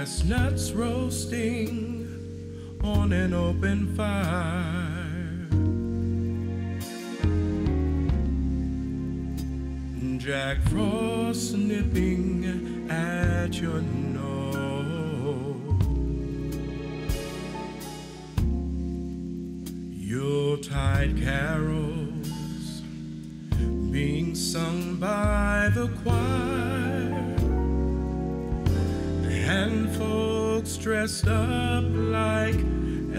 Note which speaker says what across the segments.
Speaker 1: chestnuts roasting on an open fire. Jack Frost nipping at your nose. Yuletide carols being sung by the choir, folks dressed up like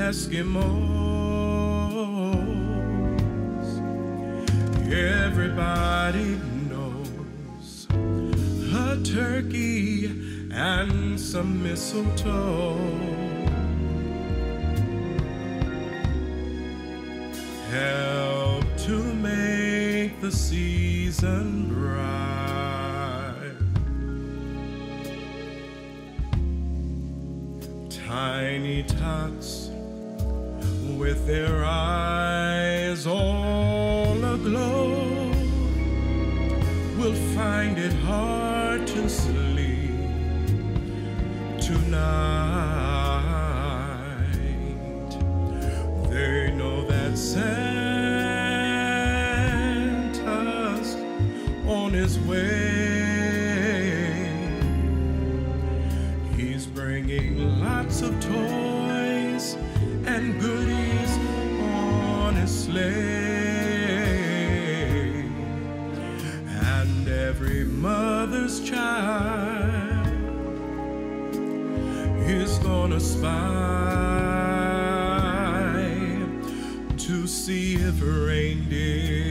Speaker 1: Eskimos. Everybody knows a turkey and some mistletoe. help to make the season bright. Tiny tots with their eyes all aglow will find it hard and goodies on his sleigh. And every mother's child is gonna spy to see if reindeer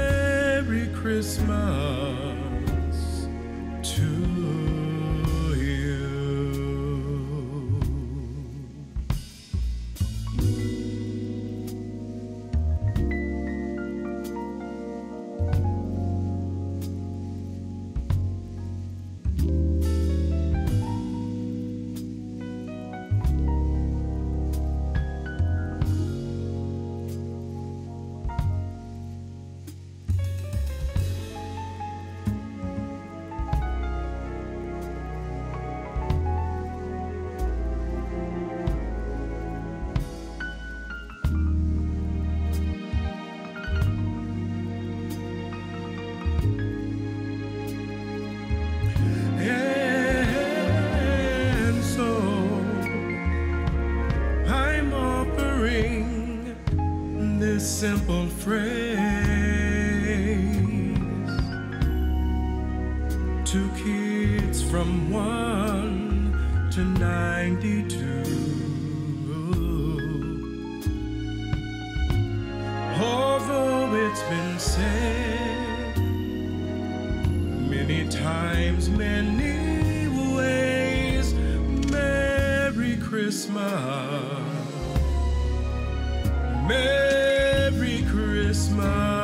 Speaker 1: Christmas simple phrase To kids from 1 to 92. Although it's been said many times, many ways. Merry Christmas. Merry smile.